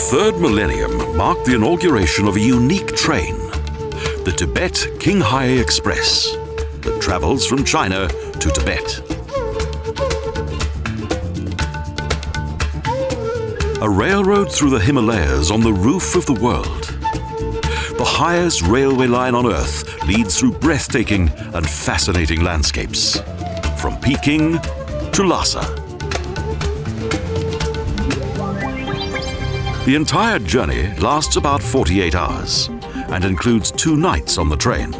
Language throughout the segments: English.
The third millennium marked the inauguration of a unique train, the Tibet Qinghai Express, that travels from China to Tibet. A railroad through the Himalayas on the roof of the world. The highest railway line on Earth leads through breathtaking and fascinating landscapes. From Peking to Lhasa. The entire journey lasts about 48 hours and includes two nights on the train.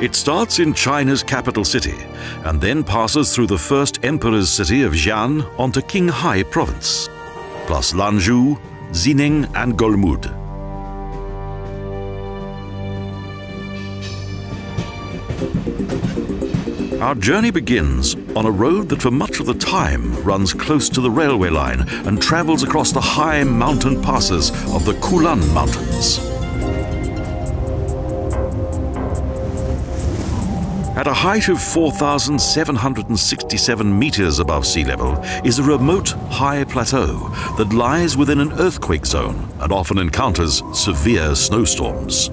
It starts in China's capital city and then passes through the first emperor's city of Xi'an onto Qinghai province, plus Lanzhou, Xining and Golmud. Our journey begins on a road that for much of the time runs close to the railway line and travels across the high mountain passes of the Kulun Mountains. At a height of 4,767 meters above sea level is a remote high plateau that lies within an earthquake zone and often encounters severe snowstorms.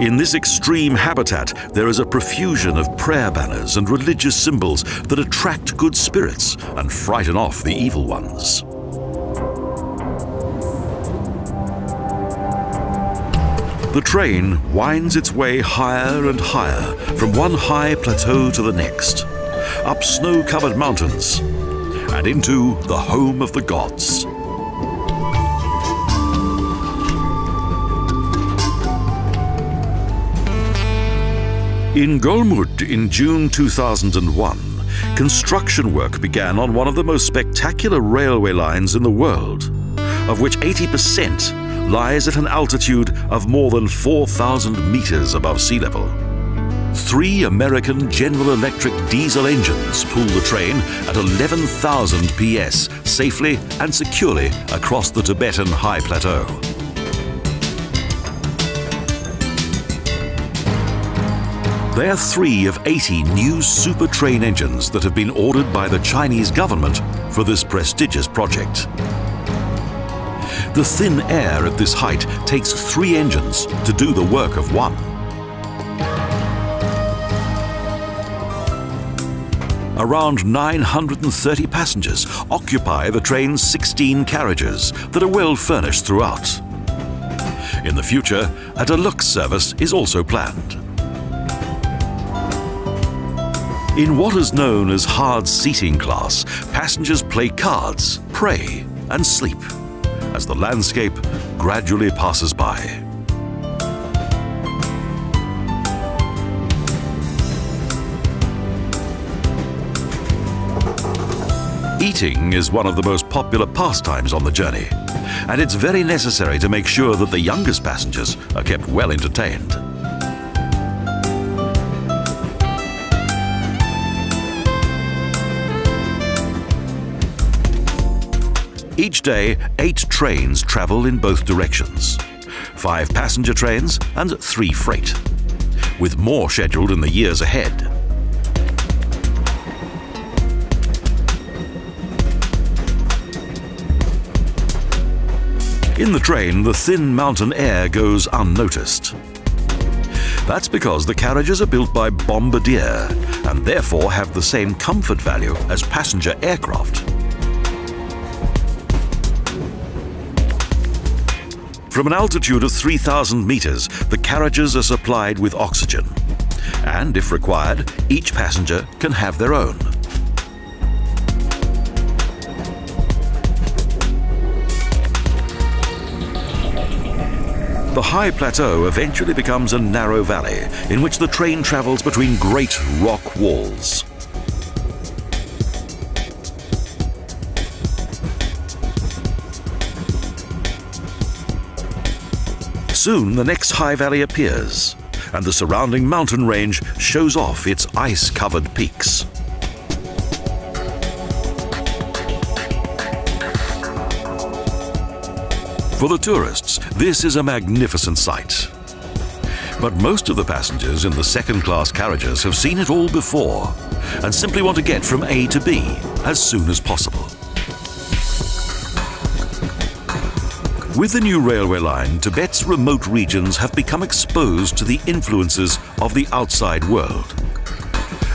In this extreme habitat, there is a profusion of prayer banners and religious symbols that attract good spirits and frighten off the evil ones. The train winds its way higher and higher from one high plateau to the next, up snow-covered mountains, and into the home of the gods. In Golmud in June 2001, construction work began on one of the most spectacular railway lines in the world, of which 80% lies at an altitude of more than 4,000 meters above sea level. Three American General Electric diesel engines pull the train at 11,000 PS safely and securely across the Tibetan High Plateau. They are three of 80 new super train engines that have been ordered by the Chinese government for this prestigious project. The thin air at this height takes three engines to do the work of one. Around 930 passengers occupy the train's 16 carriages that are well furnished throughout. In the future, a deluxe service is also planned. In what is known as hard seating class, passengers play cards, pray and sleep as the landscape gradually passes by. Eating is one of the most popular pastimes on the journey, and it's very necessary to make sure that the youngest passengers are kept well entertained. Each day, eight trains travel in both directions. Five passenger trains and three freight, with more scheduled in the years ahead. In the train, the thin mountain air goes unnoticed. That's because the carriages are built by Bombardier and therefore have the same comfort value as passenger aircraft. From an altitude of 3,000 meters, the carriages are supplied with oxygen. And if required, each passenger can have their own. The high plateau eventually becomes a narrow valley in which the train travels between great rock walls. Soon the next high valley appears, and the surrounding mountain range shows off its ice-covered peaks. For the tourists, this is a magnificent sight. But most of the passengers in the second class carriages have seen it all before and simply want to get from A to B as soon as possible. With the new railway line, Tibet's remote regions have become exposed to the influences of the outside world,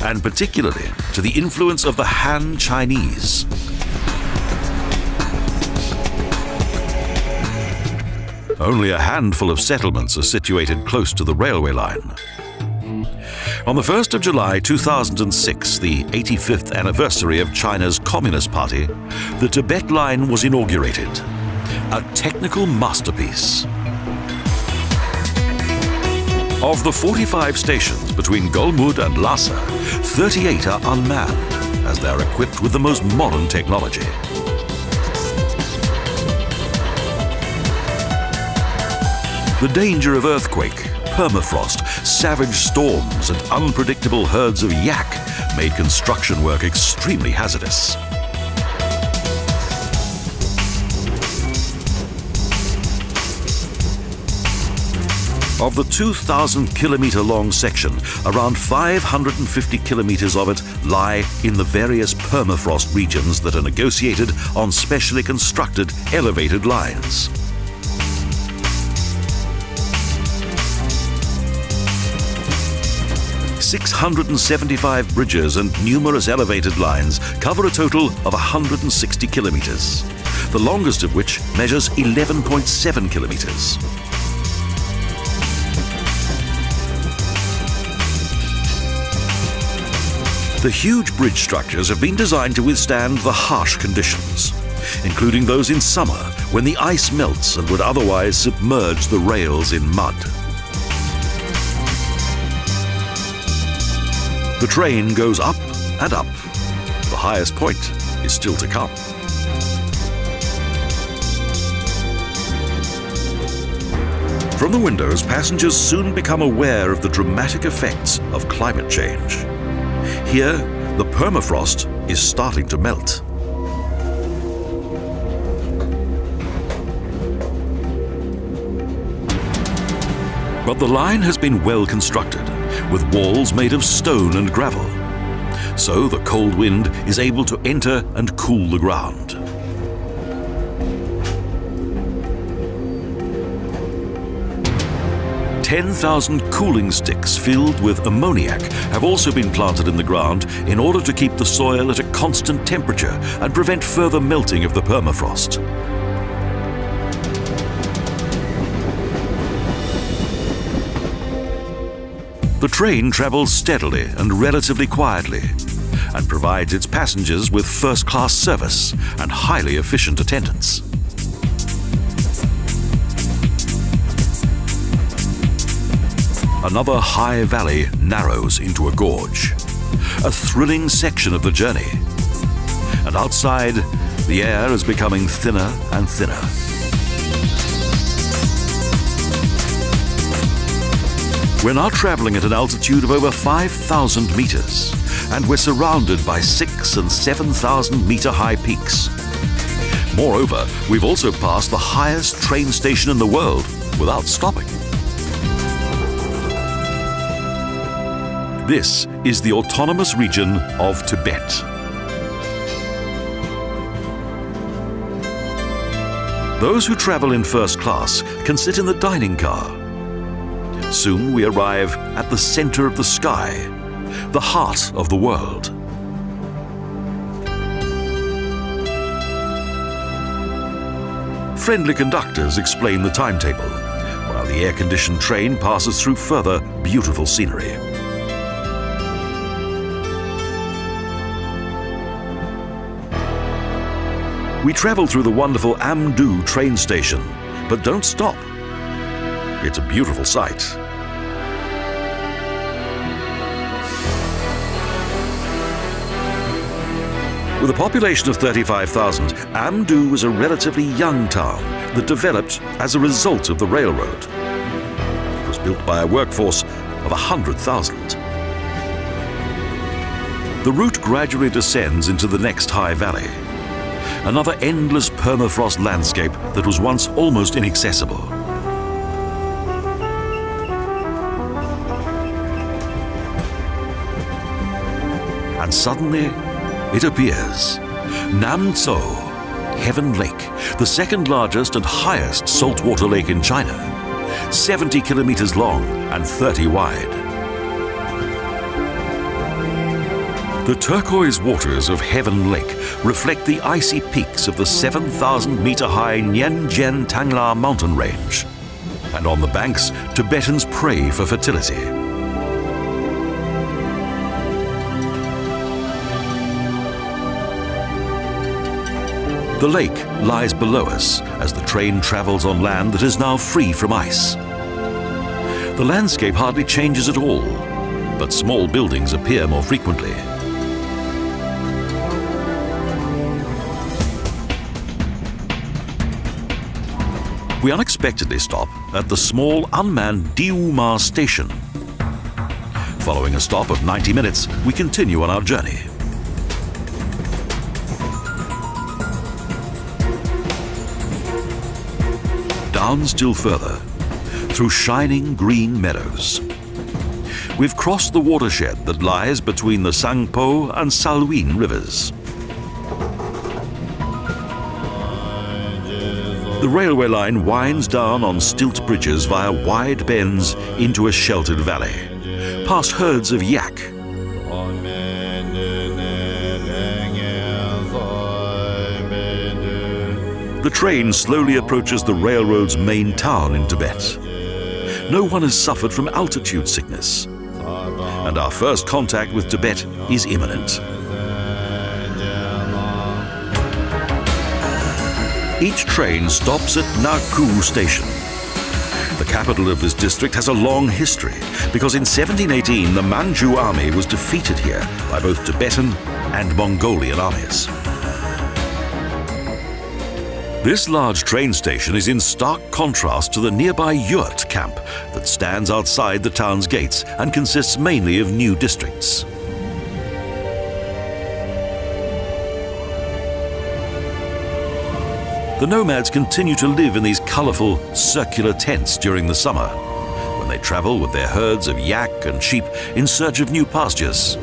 and particularly to the influence of the Han Chinese. Only a handful of settlements are situated close to the railway line. On the 1st of July 2006, the 85th anniversary of China's Communist Party, the Tibet Line was inaugurated a technical masterpiece. Of the 45 stations between Golmud and Lhasa, 38 are unmanned, as they are equipped with the most modern technology. The danger of earthquake, permafrost, savage storms and unpredictable herds of yak made construction work extremely hazardous. Of the 2,000 kilometre long section, around 550 kilometres of it lie in the various permafrost regions that are negotiated on specially constructed elevated lines. Six hundred and seventy-five bridges and numerous elevated lines cover a total of 160 kilometres, the longest of which measures 11.7 kilometres. The huge bridge structures have been designed to withstand the harsh conditions, including those in summer when the ice melts and would otherwise submerge the rails in mud. The train goes up and up. The highest point is still to come. From the windows, passengers soon become aware of the dramatic effects of climate change. Here, the permafrost is starting to melt. But the line has been well constructed, with walls made of stone and gravel. So the cold wind is able to enter and cool the ground. Ten thousand cooling sticks filled with ammoniac have also been planted in the ground in order to keep the soil at a constant temperature and prevent further melting of the permafrost. The train travels steadily and relatively quietly and provides its passengers with first-class service and highly efficient attendance. Another high valley narrows into a gorge, a thrilling section of the journey. And outside, the air is becoming thinner and thinner. We're now traveling at an altitude of over 5,000 meters, and we're surrounded by six and 7,000 meter high peaks. Moreover, we've also passed the highest train station in the world without stopping. This is the autonomous region of Tibet. Those who travel in first class can sit in the dining car. Soon we arrive at the center of the sky, the heart of the world. Friendly conductors explain the timetable, while the air-conditioned train passes through further beautiful scenery. We travel through the wonderful Amdu train station, but don't stop. It's a beautiful sight. With a population of 35,000, Amdu was a relatively young town that developed as a result of the railroad. It was built by a workforce of 100,000. The route gradually descends into the next high valley another endless permafrost landscape that was once almost inaccessible. And suddenly, it appears. Nam Tso, Heaven Lake, the second largest and highest saltwater lake in China. 70 kilometers long and 30 wide. The turquoise waters of Heaven Lake reflect the icy peaks of the 7,000 meter high Nianjian Tangla mountain range. And on the banks, Tibetans pray for fertility. The lake lies below us as the train travels on land that is now free from ice. The landscape hardly changes at all, but small buildings appear more frequently. We unexpectedly stop at the small unmanned Diuma station. Following a stop of 90 minutes, we continue on our journey. Down still further, through shining green meadows. We've crossed the watershed that lies between the Sangpo and Salween rivers. The railway line winds down on stilt bridges via wide bends into a sheltered valley, past herds of yak. The train slowly approaches the railroad's main town in Tibet. No one has suffered from altitude sickness, and our first contact with Tibet is imminent. Each train stops at Naku station. The capital of this district has a long history because in 1718 the Manchu army was defeated here by both Tibetan and Mongolian armies. This large train station is in stark contrast to the nearby yurt camp that stands outside the town's gates and consists mainly of new districts. The nomads continue to live in these colourful, circular tents during the summer, when they travel with their herds of yak and sheep in search of new pastures.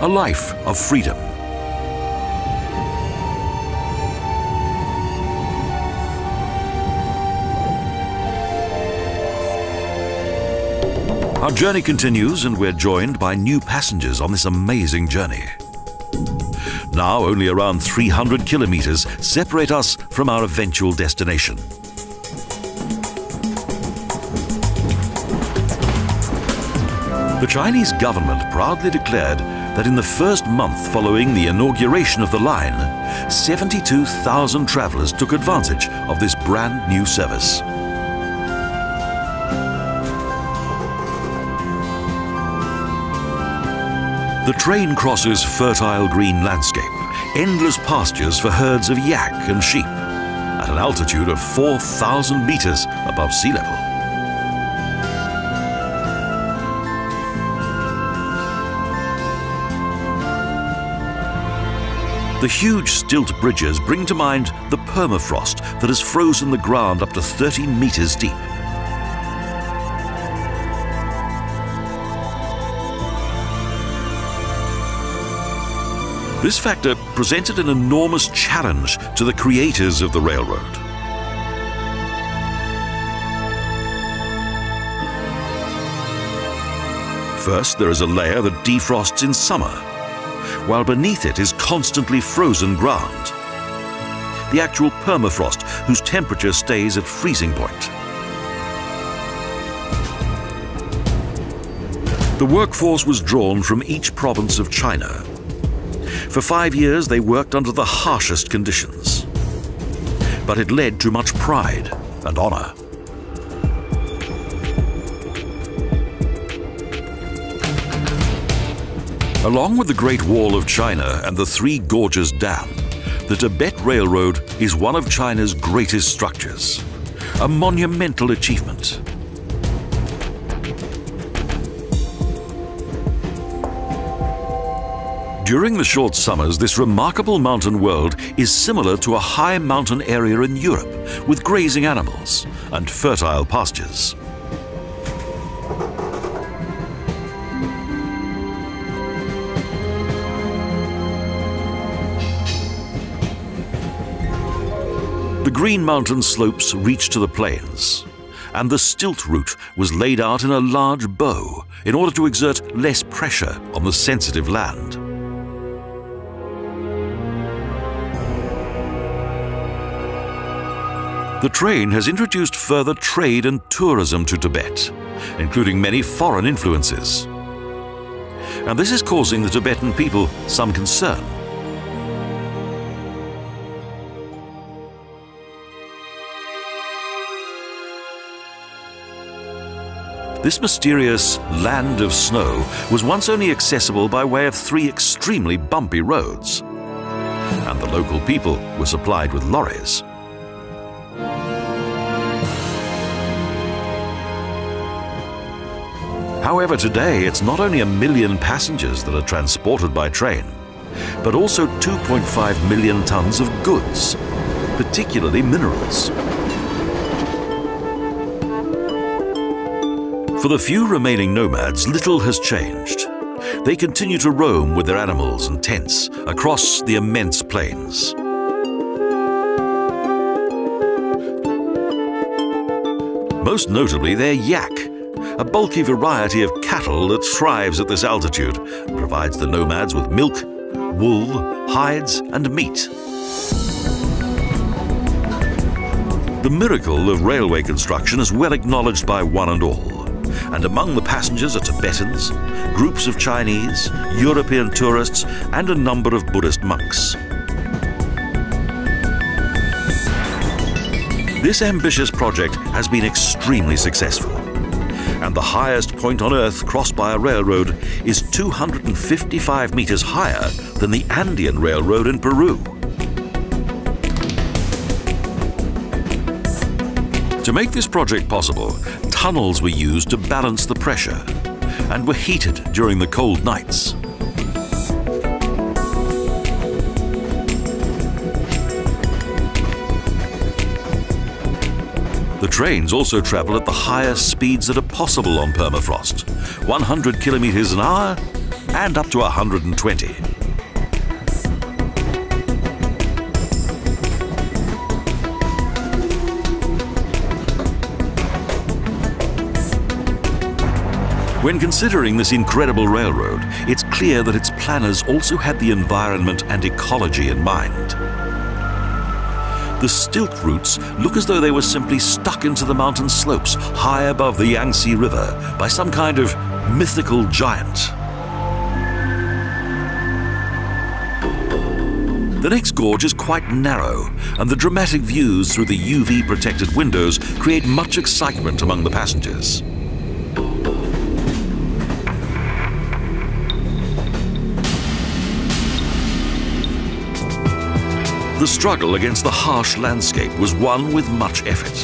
A life of freedom. Our journey continues and we're joined by new passengers on this amazing journey. Now only around 300 kilometers separate us from our eventual destination. The Chinese government proudly declared that in the first month following the inauguration of the line, 72,000 travelers took advantage of this brand new service. The train crosses fertile green landscape, endless pastures for herds of yak and sheep, at an altitude of 4,000 meters above sea level. The huge stilt bridges bring to mind the permafrost that has frozen the ground up to 30 meters deep. This factor presented an enormous challenge to the creators of the railroad. First, there is a layer that defrosts in summer, while beneath it is constantly frozen ground. The actual permafrost, whose temperature stays at freezing point. The workforce was drawn from each province of China for five years, they worked under the harshest conditions. But it led to much pride and honor. Along with the Great Wall of China and the Three Gorges Dam, the Tibet Railroad is one of China's greatest structures, a monumental achievement. During the short summers, this remarkable mountain world is similar to a high mountain area in Europe with grazing animals and fertile pastures. The green mountain slopes reach to the plains, and the stilt route was laid out in a large bow in order to exert less pressure on the sensitive land. The train has introduced further trade and tourism to Tibet, including many foreign influences. And this is causing the Tibetan people some concern. This mysterious land of snow was once only accessible by way of three extremely bumpy roads. And the local people were supplied with lorries. However, today it's not only a million passengers that are transported by train, but also 2.5 million tons of goods, particularly minerals. For the few remaining nomads, little has changed. They continue to roam with their animals and tents across the immense plains. Most notably, their yak, a bulky variety of cattle that thrives at this altitude and provides the nomads with milk, wool, hides, and meat. The miracle of railway construction is well acknowledged by one and all and among the passengers are Tibetans, groups of Chinese, European tourists, and a number of Buddhist monks. This ambitious project has been extremely successful, and the highest point on Earth crossed by a railroad is 255 meters higher than the Andean Railroad in Peru. To make this project possible, tunnels were used to balance the pressure and were heated during the cold nights. The trains also travel at the highest speeds that are possible on permafrost, 100 kilometers an hour and up to 120. When considering this incredible railroad, it's clear that its planners also had the environment and ecology in mind. The stilt routes look as though they were simply stuck into the mountain slopes high above the Yangtze River by some kind of mythical giant. The next gorge is quite narrow, and the dramatic views through the UV-protected windows create much excitement among the passengers. The struggle against the harsh landscape was won with much effort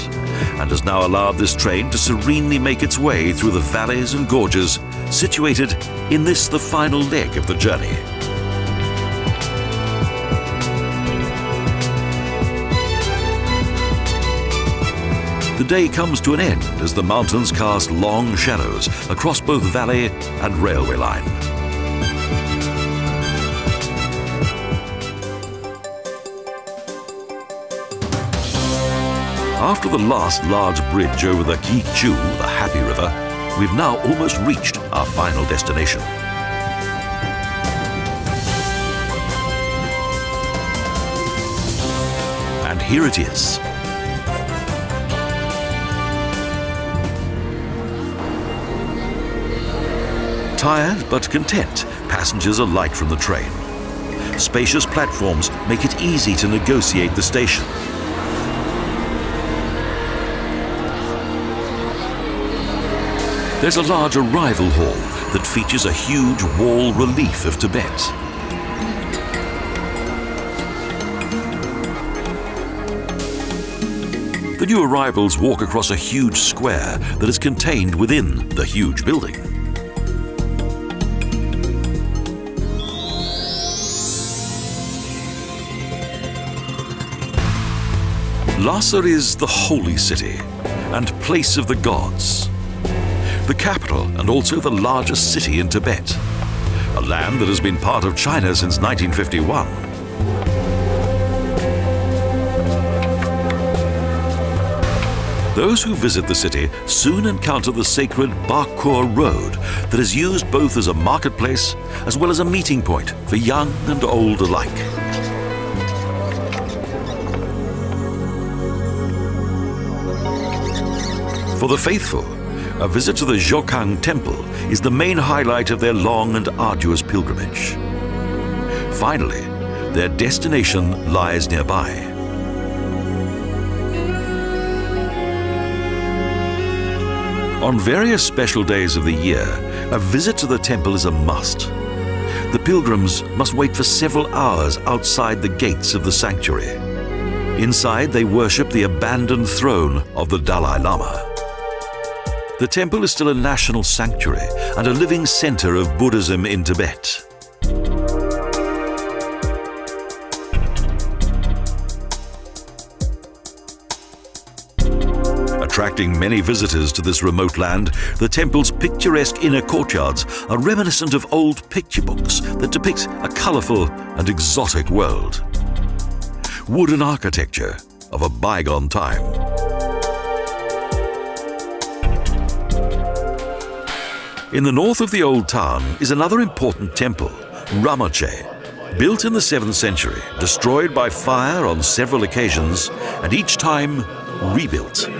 and has now allowed this train to serenely make its way through the valleys and gorges situated in this the final leg of the journey. The day comes to an end as the mountains cast long shadows across both valley and railway line. After the last large bridge over the Kichu, the Happy River, we've now almost reached our final destination. And here it is. Tired but content, passengers alight from the train. Spacious platforms make it easy to negotiate the station. There's a large arrival hall that features a huge wall relief of Tibet. The new arrivals walk across a huge square that is contained within the huge building. Lhasa is the holy city and place of the gods the capital and also the largest city in Tibet, a land that has been part of China since 1951. Those who visit the city soon encounter the sacred Barkhor Road that is used both as a marketplace as well as a meeting point for young and old alike. For the faithful, a visit to the Jokhang Temple is the main highlight of their long and arduous pilgrimage. Finally, their destination lies nearby. On various special days of the year, a visit to the temple is a must. The pilgrims must wait for several hours outside the gates of the sanctuary. Inside, they worship the abandoned throne of the Dalai Lama. The temple is still a national sanctuary and a living center of Buddhism in Tibet. Attracting many visitors to this remote land, the temple's picturesque inner courtyards are reminiscent of old picture books that depict a colorful and exotic world. Wooden architecture of a bygone time. In the north of the old town is another important temple, Ramoche, built in the 7th century, destroyed by fire on several occasions, and each time rebuilt.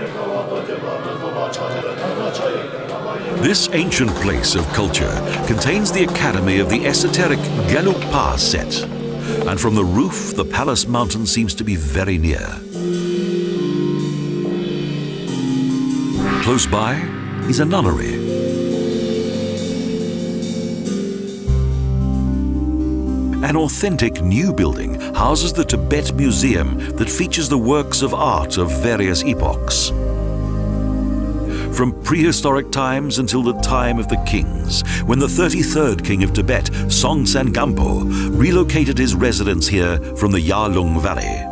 This ancient place of culture contains the academy of the esoteric Gelugpa set, and from the roof the palace mountain seems to be very near. Close by is a nunnery An authentic new building houses the Tibet Museum that features the works of art of various epochs. From prehistoric times until the time of the kings, when the 33rd king of Tibet, Songtsen Gampo, relocated his residence here from the Yarlung Valley.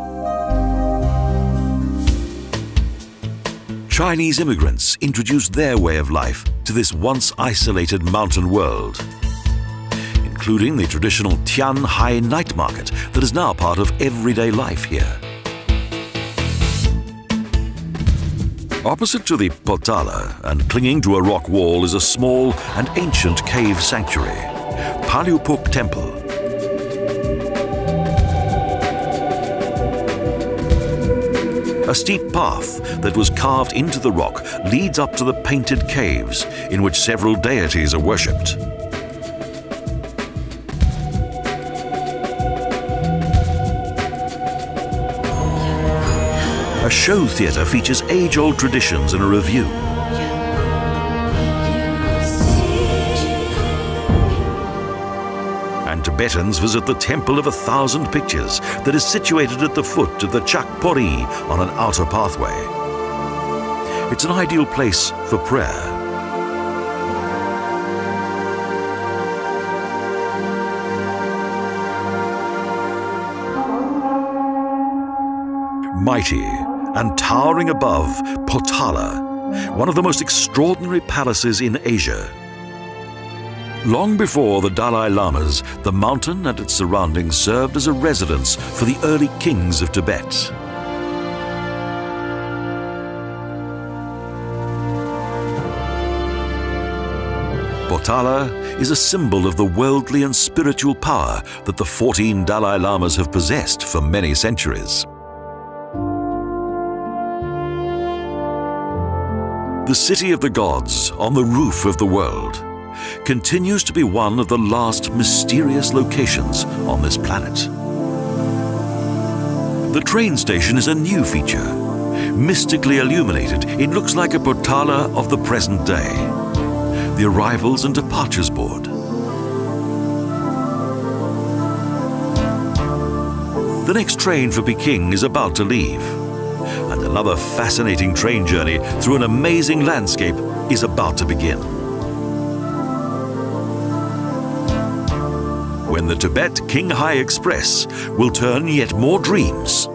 Chinese immigrants introduced their way of life to this once isolated mountain world including the traditional Tian Hai night market that is now part of everyday life here. Opposite to the Potala and clinging to a rock wall is a small and ancient cave sanctuary, Palhalupuk Temple. A steep path that was carved into the rock leads up to the painted caves in which several deities are worshipped. Show theatre features age-old traditions in a revue. And Tibetans visit the Temple of a Thousand Pictures that is situated at the foot of the Chak Pori on an outer pathway. It's an ideal place for prayer mighty and towering above Potala, one of the most extraordinary palaces in Asia. Long before the Dalai Lamas, the mountain and its surroundings served as a residence for the early kings of Tibet. Potala is a symbol of the worldly and spiritual power that the 14 Dalai Lamas have possessed for many centuries. The city of the gods on the roof of the world continues to be one of the last mysterious locations on this planet. The train station is a new feature. Mystically illuminated, it looks like a Potala of the present day. The arrivals and departures board. The next train for Peking is about to leave and another fascinating train journey through an amazing landscape is about to begin. When the Tibet Qinghai Express will turn yet more dreams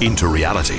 into reality.